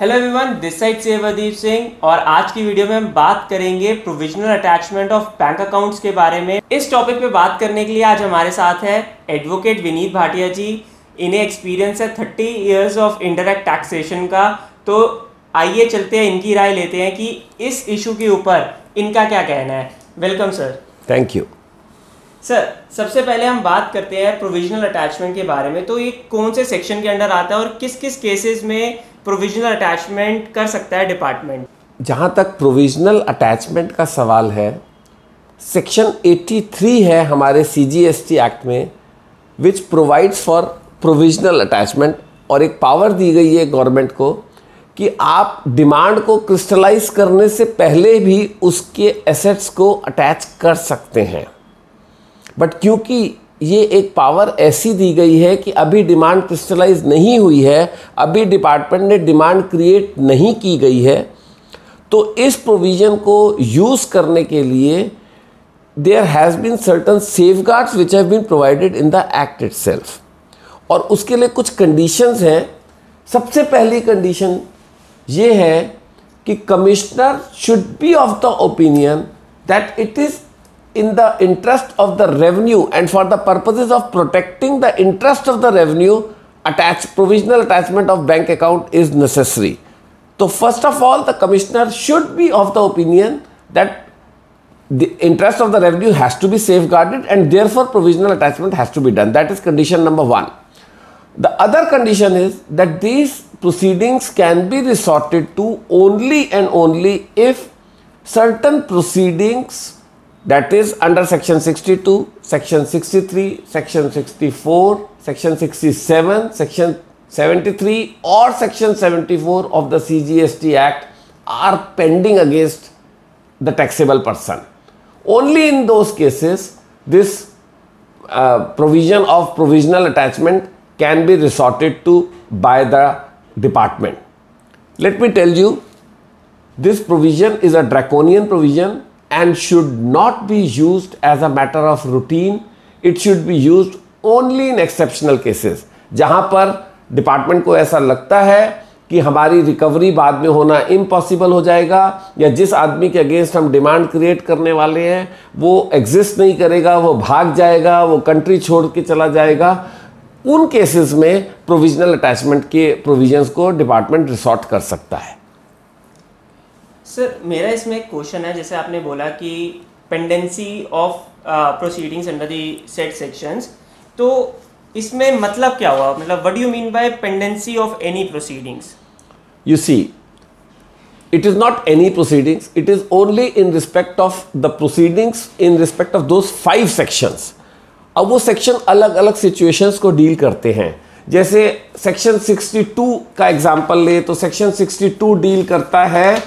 Hello everyone this side से वदीप सिंह और आज की वीडियो में हम बात करेंगे provisional attachment of bank accounts के बारे में। इस टॉपिक पे बात करने के लिए आज हमारे साथ है एडवोकेट विनीत भाटिया जी। इन्हें एक्सपीरियंस है thirty years of indirect taxation का। तो आइए चलते हैं इनकी राय लेते हैं कि इस इशू के ऊपर इनका क्या कहना है। Welcome sir thank you sir सबसे पहले हम बात करते हैं प्रोविजनल अटैचमेंट के बारे में। तो ये कौन से सेक्शन के अंडर आता है और किस किस केसेस में प्रोविजनल अटैचमेंट कर सकता है डिपार्टमेंट जहाँ तक प्रोविजनल अटैचमेंट का सवाल है सेक्शन 83 है हमारे सीजीएसटी एक्ट में which provides for provisional attachment और एक पावर दी गई है गवर्नमेंट को कि आप डिमांड को क्रिस्टलाइज करने से पहले भी उसके एसेट्स को अटैच कर सकते हैं. बट क्योंकि ये एक पावर ऐसी दी गई है कि अभी डिमांड क्रिस्टलाइज नहीं हुई है, अभी डिपार्टमेंट ने डिमांड क्रिएट नहीं की गई है तो इस प्रोविज़न को यूज़ करने के लिए there has been certain safeguards which have been provided in the act it और उसके लिए कुछ कंडीशंस हैं। सबसे पहली कंडीशन ये है कि commissioner should be of the opinion that it is in the interest of the revenue and for the purposes of protecting the interest of the revenue attach provisional attachment of bank account is necessary. So first of all the commissioner should be of the opinion that the interest of the revenue has to be safeguarded and therefore provisional attachment has to be done. That is condition number 1 the other condition is that these proceedings can be resorted to only and only if certain proceedings that is under section 62, section 63, section 64, section 67, section 73 or section 74 of the CGST Act are pending against the taxable person. Only in those cases this uh, provision of provisional attachment can be resorted to by the department. Let me tell you, this provision is a draconian provision and should not be used as a matter of routine. It should be used only in exceptional cases. जहाँ पर department को ऐसा लगता है कि हमारी recovery बाद में होना इम्पॉसिबल हो जाएगा, या जिस आदमी के अगेंस्ट हम डिमांड क्रिएट करने वाले हैं, वो एग्जिस्ट नहीं करेगा, वो भाग जाएगा, वो कंट्री छोड़ के चला जाएगा उन केसेस में प्रोविजनल अटैचमेंट के प्रोविजंस को डिपार्टमेंट रिसॉर्ट कर सकता है सर मेरा इसमें एक क्वेश्चन है, जैसे आपने बोला कि pendency of proceedings under the said sections तो इसमें मतलब क्या हुआ? मतलब what you mean by pendency of any proceedings you see it is not any proceedings. It is only in respect of the proceedings, in respect of those five sections. अब वो section अलग अलग सिचुएशंस को deal करते हैं. जैसे section 62 का example ले तो सेक्शन 62 डील करता है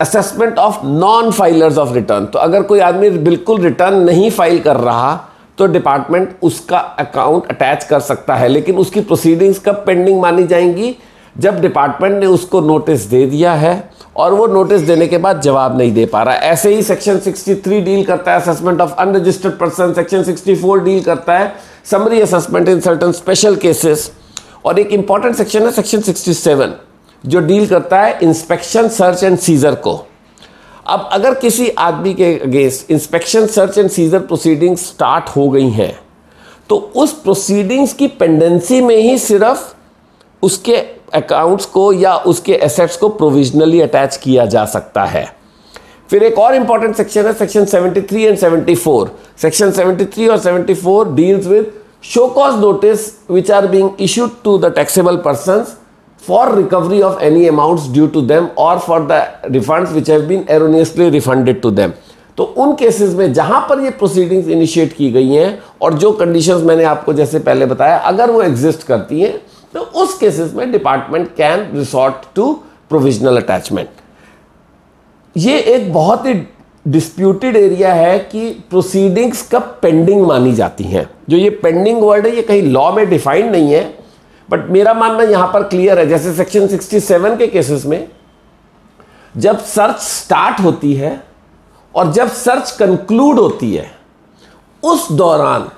assessment of non filers of return तो अगर कोई आदमी बिल्कुल रिटर्न नहीं फ़ाइल कर रहा तो डिपार्टमेंट उसका अकाउंट अटैच कर सकता है। लेकिन उसकी प्रोसीडिंग्स कब पेंडिंग मानी जाएँगी? जब डिपार्टमेंट ने उसको नोटिस दे दिया है और वो नोटिस देने के बाद जवाब नहीं दे पा रहा ऐसे ही सेक्शन 63 डील करता है assessment of unregistered person section 64 deal करता है। Summary assessment in certain special cases और एक इंपॉर्टेंट सेक्शन है सेक्शन 67 जो डील करता है इंस्पेक्शन सर्च एंड सीजर को। अब अगर किसी आदमी के against inspection search and seizure proceedings start हो गई हैं तो उस प्रोसीडिंग्स की पेंडेंसी में ही सिर्फ़ उसके अकाउंट्स को या उसके एसेट्स को प्रोविजनली अटैच किया जा सकता है। फिर एक और इंपॉर्टेंट सेक्शन है सेक्शन 73 एंड 74 सेक्शन 73 और 74 deals with show cause notice which are being issued to the taxable persons for recovery of any amounts due to them or for the refunds which have been erroneously refunded to them. तो उन cases में जहाँ पर ये proceedings initiate की गई हैं और जो कंडीशंस मैंने आपको जैसे पहले बताया, अगर वो एग्जिस्ट करती हैं तो उस केसेस में department can resort to provisional attachment ये एक बहुत ही डिस्प्यूटेड एरिया है कि प्रोसीडिंग्स कब पेंडिंग मानी जाती हैं। जो ये पेंडिंग वर्ड है, ये कहीं लॉ में डिफाइंड नहीं है बट मेरा मानना यहाँ पर क्लियर है, जैसे सेक्शन 67 के केसेस में, जब सर्च स्टार्ट होती है और जब सर्च कंक्लूड होती है, उस दौरान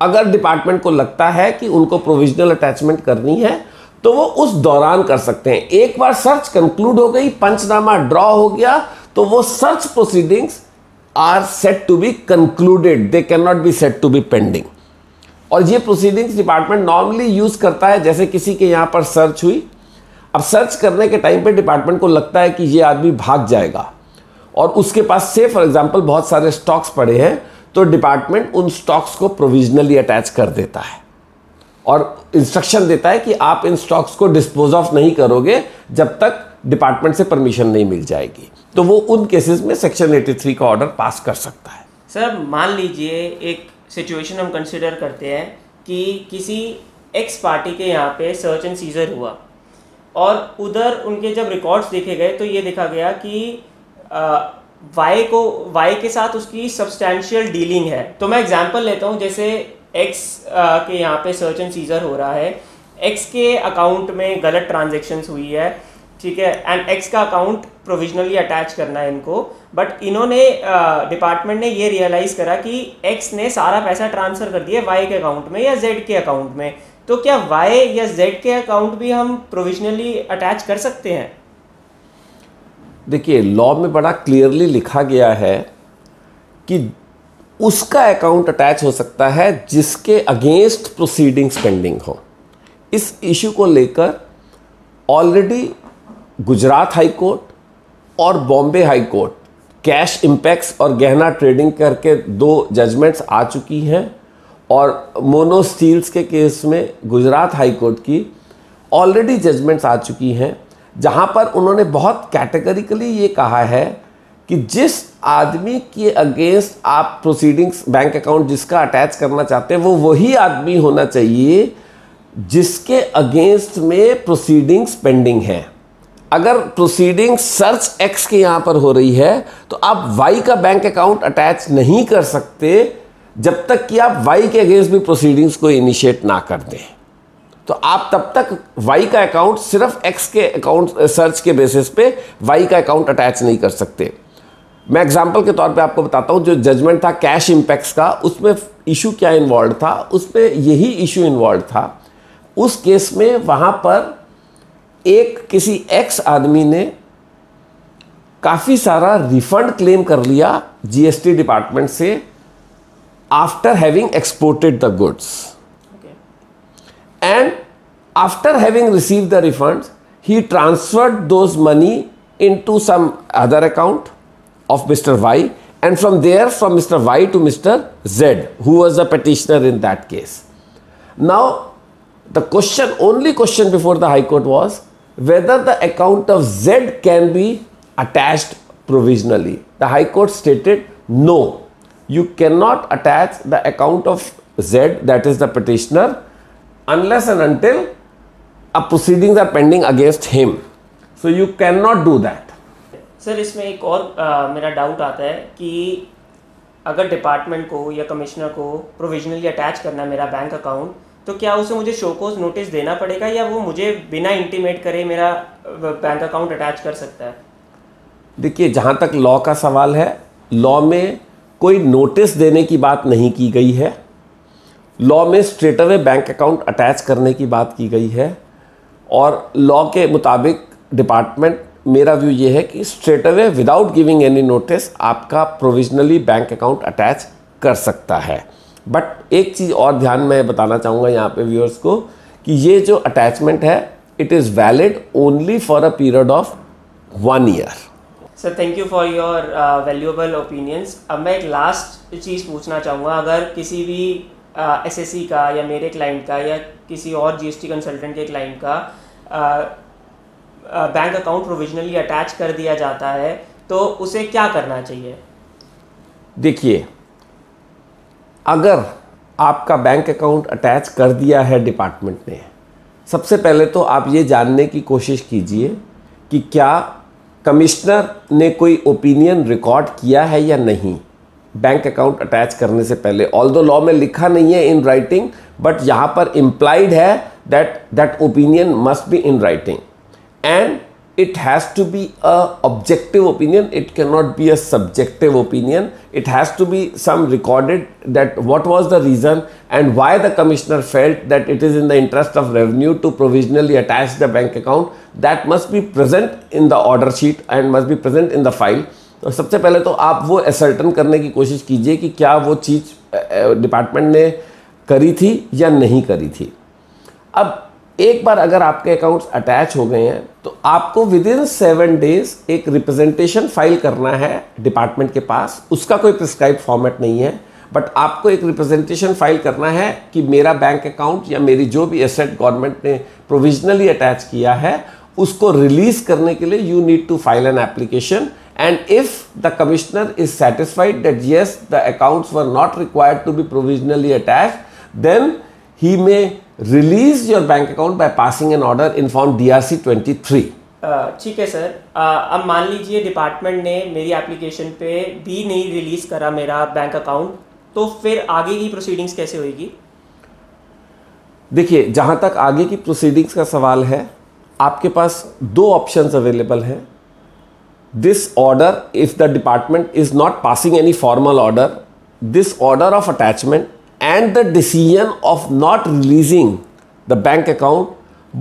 अगर डिपार्टमेंट को लगता है कि उनको प्रोविजनल अटैचमेंट करनी है तो वो उस दौरान कर सकते हैं। एक बार सर्च कंक्लूड हो गई, पंचनामा ड्रॉ हो गया तो वो search proceedings are said to be concluded they can not be said to be pending और ये प्रोसीडिंग्स डिपार्टमेंट नॉर्मली यूज़ करता है, जैसे किसी के यहाँ पर सर्च हुई। अब सर्च करने के टाइम पे डिपार्टमेंट को लगता है कि ये आदमी भाग जाएगा। और उसके पास से फॉर एग्जांपल बहुत सारे स्टॉक्स पड़े हैं तो डिपार्टमेंट उन स्टॉक्स को प्रोविजनली अटैच कर देता है। और इंस्ट्रक्शन देता है कि आप इन स्टॉक्स को डिस्पोज ऑफ़ नहीं करोगे जब तक डिपार्टमेंट से परमिशन नहीं मिल जाएगी। तो वो उन केसेस में सेक्शन 83 का ऑर्डर पास कर सकता है। सर, मान लीजिए एक सिचुएशन हम कंसिडर करते हैं कि किसी एक्स पार्टी के यहाँ पे सर्च एंड सीजर हुआ। और उधर उनके जब रिकॉर्ड्स देखे गए तो ये देखा गया कि वाई को वाई के साथ उसकी सब्सटैंशियल डीलिंग है। तो मैं एग्जांपल लेता हूँ, जैसे एक्स के यहाँ पे सर्च एंड सीजर हो रहा है। एक्स के अकाउंट में गलत ट्रांजेक्शन्स हुई है, ठीक है? एंड एक्स का अकाउंट प्रोविजनली अटैच करना है इनको। बट इन्होंने डिपार्टमेंट ने ये रियलाइज़ करा कि एक्स ने सारा पैसा ट्रांसफ़र कर दिया वाई के अकाउंट में या जेड के अकाउंट में। तो क्या वाई या जेड के अकाउंट भी हम प्रोविजनली अटैच कर सकते हैं? देखिए लॉ में बड़ा क्लियरली लिखा गया है कि उसका अकाउंट अटैच हो सकता है जिसके अगेंस्ट प्रोसीडिंग्स पेंडिंग हो। इस इशू को लेकर ऑलरेडी गुजरात हाई कोर्ट और Bombay high court Kaish Impex और गहना ट्रेडिंग करके दो जजमेंट्स आ चुकी हैं और मोनो स्टील्स के केस में गुजरात हाई कोर्ट की ऑलरेडी जजमेंट्स आ चुकी हैं, जहाँ पर उन्होंने बहुत कैटेगरिकली ये कहा है कि जिस आदमी के अगेंस्ट आप प्रोसीडिंग्स बैंक अकाउंट जिसका अटैच करना चाहते हैं, वो वही आदमी होना चाहिए जिसके अगेंस्ट में प्रोसीडिंग्स पेंडिंग है। अगर प्रोसीडिंग सर्च एक्स के यहाँ पर हो रही है तो आप वाई का बैंक अकाउंट अटैच नहीं कर सकते जब तक कि आप वाई के अगेंस्ट भी प्रोसीडिंग्स को इनिशिएट ना कर दें। तो आप तब तक वाई का अकाउंट सिर्फ़ एक्स के अकाउंट सर्च के बेसिस पे वाई का अकाउंट अटैच नहीं कर सकते। मैं एग्जांपल के तौर पे आपको बताता हूँ, जो जजमेंट था कैश इम्पैक्ट्स का, उसमें इशू क्या इन्वॉल्व था? उसमें यही इशू इन्वॉल्व था। उस केस में वहाँ पर एक किसी एक्स आदमी ने काफ़ी सारा रिफंड क्लेम कर लिया जीएसटी डिपार्टमेंट से after having exported the goods and after having receive the refund he transferred the money into some other account of mister Y and from there from mister Y to mister Z who was the petitioner in that case now the question only question before the high court was whether the account of Z can be attached provisionally. The High Court stated no you cannot attach the account of Z that is the petitioner unless and until a proceedings are pending against him. So you cannot do that. Sir इसमें एक और आ, मेरा doubt आता है कि अगर department को या कमिश्नर को प्रोविजनली अटैच करना है मेरा बैंक अकाउंट तो क्या उसे मुझे शोकोज नोटिस देना पड़ेगा या वो मुझे बिना इंटीमेट करे मेरा बैंक अकाउंट अटैच कर सकता है? देखिए, जहाँ तक लॉ का सवाल है लॉ में कोई नोटिस देने की बात नहीं की गई है। लॉ में straight away bank account attach करने की बात की गई है। और लॉ के मुताबिक डिपार्टमेंट मेरा व्यू ये है कि straight away without giving any notice आपका प्रोविजनली बैंक अकाउंट अटैच कर सकता है। बट एक चीज़ और ध्यान में बताना चाहूँगा यहाँ पे व्यूअर्स को कि ये जो अटैचमेंट है it is valid only for a period of one year sir thank you for your valuable opinions अब मैं एक लास्ट चीज़ पूछना चाहूँगा अगर किसी भी एसएससी का या मेरे क्लाइंट का या किसी और जीएसटी कंसल्टेंट के क्लाइंट का बैंक अकाउंट प्रोविजनली अटैच कर दिया जाता है तो उसे क्या करना चाहिए? देखिए अगर आपका बैंक अकाउंट अटैच कर दिया है डिपार्टमेंट ने, सबसे पहले तो आप ये जानने की कोशिश कीजिए कि क्या कमिश्नर ने कोई ओपिनियन रिकॉर्ड किया है या नहीं। बैंक अकाउंट अटैच करने से पहले ऑल दो लॉ में लिखा नहीं है इन राइटिंग बट यहाँ पर इम्प्लाइड है that that opinion must be in writing and it has to be a objective opinion it cannot be a subjective opinion it has to be some recorded that what was the reason and why the commissioner felt that it is in the interest of revenue to provisionally attach the bank account that must be present in the order sheet and must be present in the file तो सबसे पहले तो आप वो ascertain करने की कोशिश कीजिए कि क्या वो चीज़ डिपार्टमेंट ने करी थी या नहीं करी थी अब एक बार अगर आपके अकाउंट्स अटैच हो गए हैं तो आपको विद इन सेवन डेज़ एक रिप्रेजेंटेशन फ़ाइल करना है डिपार्टमेंट के पास। उसका कोई प्रिस्क्राइब फॉर्मेट नहीं है बट आपको एक रिप्रेजेंटेशन फ़ाइल करना है कि मेरा बैंक अकाउंट या मेरी जो भी एसेट गवर्नमेंट ने प्रोविजनली अटैच किया है, उसको रिलीज़ करने के लिए you need to file an application and if the commissioner is satisfied that yes, the accounts were not required to be provisionally attached, then he may release your bank account by passing an order in form DRC 23. ठीक है sir अब मान लीजिए department ने मेरी application पे भी नहीं रिलीज़ करा मेरा बैंक अकाउंट तो फिर आगे की प्रोसीडिंग्स कैसे होगी देखिए जहाँ तक आगे की प्रोसीडिंग्स का सवाल है आपके पास दो ऑप्शंस अवेलेबल हैं। This order if the department is not passing any formal order this order of attachment and the decision of not releasing the bank account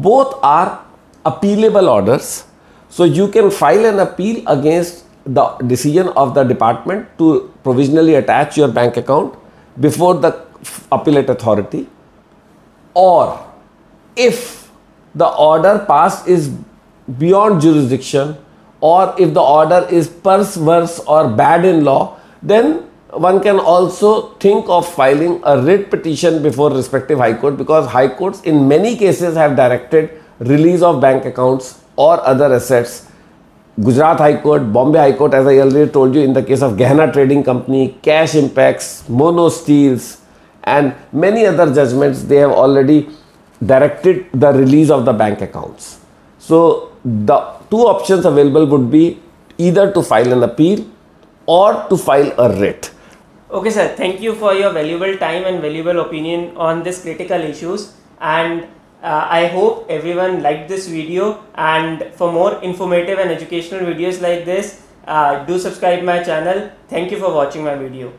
both are appealable orders. So you can file an appeal against the decision of the department to provisionally attach your bank account before the appellate authority. Or if the order passed is beyond jurisdiction or if the order is perverse or bad in law then one can also think of filing a writ petition before respective high court because high courts in many cases have directed release of bank accounts or other assets. Gujarat High Court, Bombay High Court, as I already told you, in the case of Gehna Trading Company, Cash Impacts, Mono Steels, and many other judgments, they have already directed the release of the bank accounts. So, the two options available would be either to file an appeal or to file a writ. Okay, sir. Thank you for your valuable time and valuable opinion on this critical issues. And uh, I hope everyone liked this video. And for more informative and educational videos like this, uh, do subscribe my channel. Thank you for watching my video.